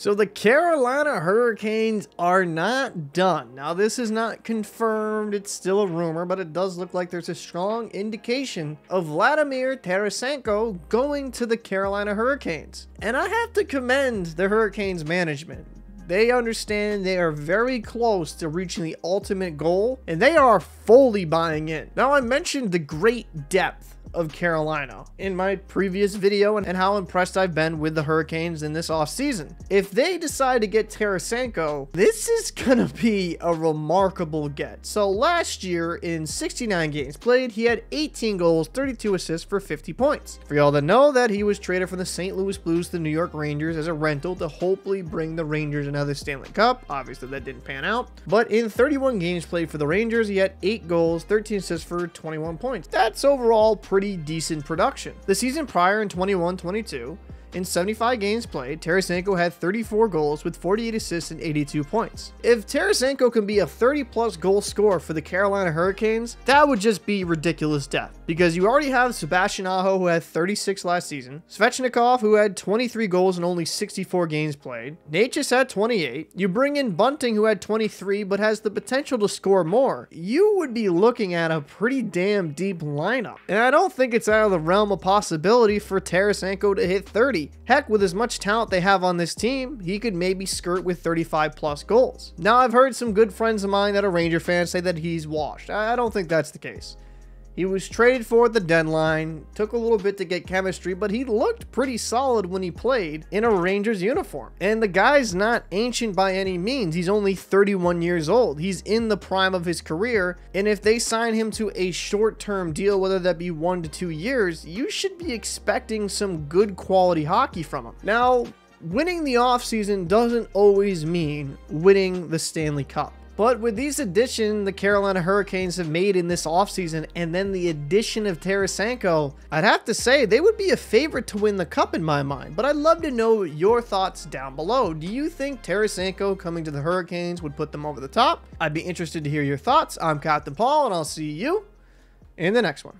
So the Carolina Hurricanes are not done. Now this is not confirmed, it's still a rumor, but it does look like there's a strong indication of Vladimir Tarasenko going to the Carolina Hurricanes. And I have to commend the Hurricanes management. They understand they are very close to reaching the ultimate goal, and they are fully buying in. Now, I mentioned the great depth of Carolina in my previous video and, how impressed I've been with the Hurricanes in this offseason. If they decide to get Tarasenko, this is gonna be a remarkable get. So last year in 69 games played, he had 18 goals, 32 assists for 50 points. For y'all that know that he was traded from the St. Louis Blues to the New York Rangers as a rental to hopefully bring the Rangers another Stanley Cup. Obviously that didn't pan out. But in 31 games played for the Rangers, he had 8 goals, 13 assists for 21 points. That's overall pretty pretty decent production. The season prior in 21-22, in 75 games played, Tarasenko had 34 goals with 48 assists and 82 points. If Tarasenko can be a 30 plus goal scorer for the Carolina Hurricanes, that would just be ridiculous death because you already have Sebastian Aho who had 36 last season, Svechnikov who had 23 goals in only 64 games played, Necas had 28, you bring in Bunting who had 23 but has the potential to score more, you would be looking at a pretty damn deep lineup. And I don't think it's out of the realm of possibility for Tarasenko to hit 30 30. Heck, with as much talent they have on this team, he could maybe skirt with 35 plus goals. Now, I've heard some good friends of mine that are Ranger fans say that he's washed. I don't think that's the case. He was traded for at the deadline, took a little bit to get chemistry, but he looked pretty solid when he played in a Rangers uniform. And the guy's not ancient by any means. He's only 31 years old. He's in the prime of his career. And if they sign him to a short term deal, whether that be one to two years, you should be expecting some good quality hockey from him. Now, winning the offseason doesn't always mean winning the Stanley Cup. But with these additions the Carolina Hurricanes have made in this offseason and then the addition of Tarasenko, I'd have to say they would be a favorite to win the cup in my mind. But I'd love to know your thoughts down below. Do you think Tarasenko coming to the Hurricanes would put them over the top? I'd be interested to hear your thoughts. I'm Captain Paul and I'll see you in the next one.